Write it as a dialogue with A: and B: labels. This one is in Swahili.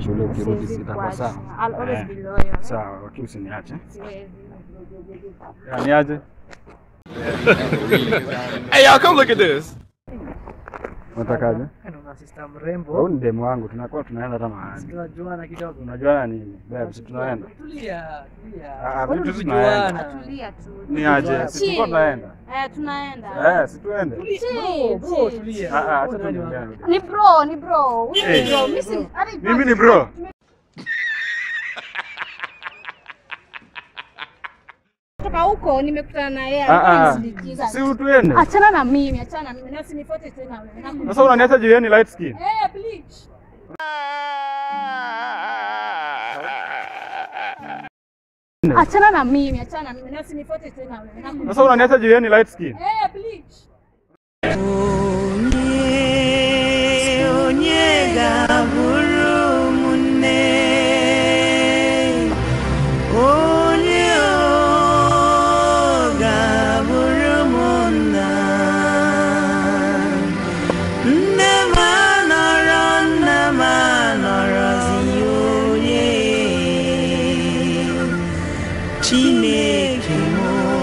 A: shule ukirudi
B: itakuwa
A: sawa. Lakini usiniache, niaje?
C: Hey y'all, come look at this.
A: Unatakaje?
D: Una sister mrembo.
A: Wewe ni demu wangu, tunakuwa tunaenda hata mahali.
D: Tunajuana kidogo.
A: Unajuana nini? Babe, si tunaenda.
D: Tulia, tulia.
A: Ah,
D: Bado
A: vitu
D: tunajuana.
A: tunaenda.
B: Tulia tu.
A: Ni aje? Si tulikuwa tunaenda.
B: Eh, tunaenda.
A: Eh, si tuende.
D: Bro, tulia.
A: Ah, ah, acha
D: Nani
B: Ni bro, ni bro. Huyu ni bro. Mimi
A: Mimi ni bro.
B: Kutoka huko nimekutana na yeye.
A: Ah, ah.
B: alinisindikiza.
A: Si tuende.
B: Achana na mimi, achana na mimi. Na usinifuate tena wewe.
A: Sasa unaniacha yeye light skin.
B: Eh, bleach. Achana na mimi, achana na mimi. Na usinifuate tena wewe.
A: Sasa unaniacha yeye light skin.
B: Eh, bleach.
E: te me queimou.